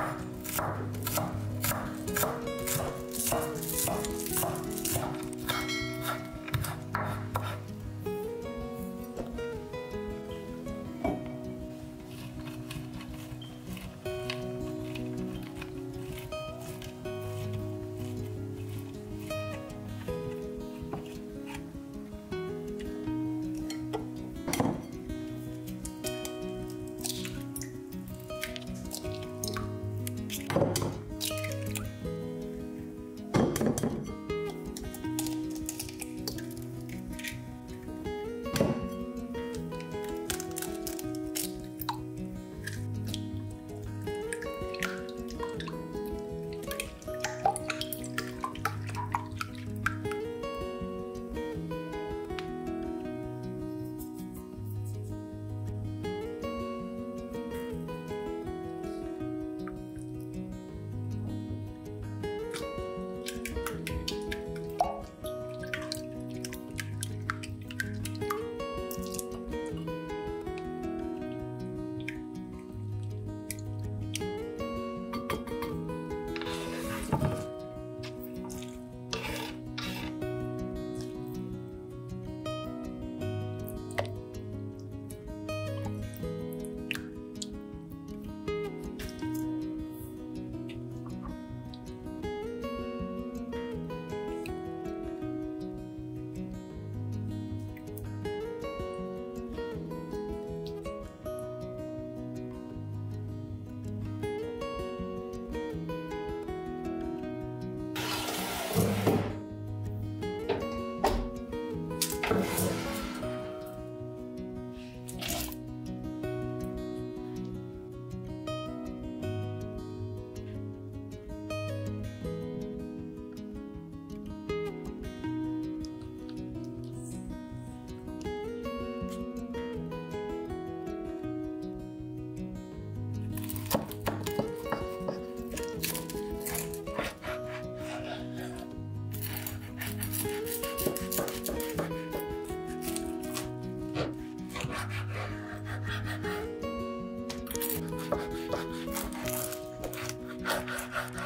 Thank you. Ha ha ha.